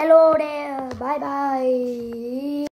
hello there bye bye.